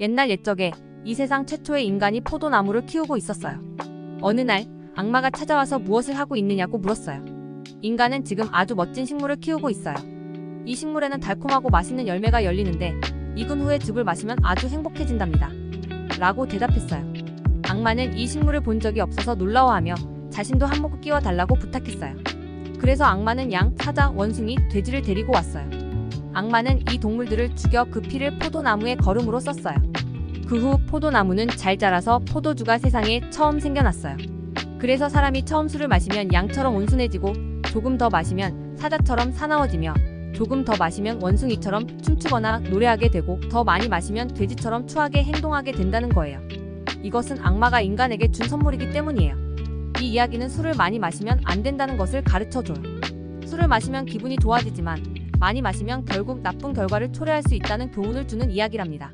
옛날 옛적에 이 세상 최초의 인간이 포도나무를 키우고 있었어요. 어느 날 악마가 찾아와서 무엇을 하고 있느냐고 물었어요. 인간은 지금 아주 멋진 식물을 키우고 있어요. 이 식물에는 달콤하고 맛있는 열매가 열리는데 익은 후에 즙을 마시면 아주 행복해진답니다. 라고 대답했어요. 악마는 이 식물을 본 적이 없어서 놀라워하며 자신도 한 모금 끼워 달라고 부탁했어요. 그래서 악마는 양, 사자, 원숭이, 돼지를 데리고 왔어요. 악마는 이 동물들을 죽여 그 피를 포도나무의 거름으로 썼어요. 그 후 포도나무는 잘 자라서 포도주가 세상에 처음 생겨났어요. 그래서 사람이 처음 술을 마시면 양처럼 온순해지고 조금 더 마시면 사자처럼 사나워지며 조금 더 마시면 원숭이처럼 춤추거나 노래하게 되고 더 많이 마시면 돼지처럼 추하게 행동하게 된다는 거예요. 이것은 악마가 인간에게 준 선물이기 때문이에요. 이 이야기는 술을 많이 마시면 안 된다는 것을 가르쳐 줘요. 술을 마시면 기분이 좋아지지만 많이 마시면 결국 나쁜 결과를 초래할 수 있다는 교훈을 주는 이야기랍니다.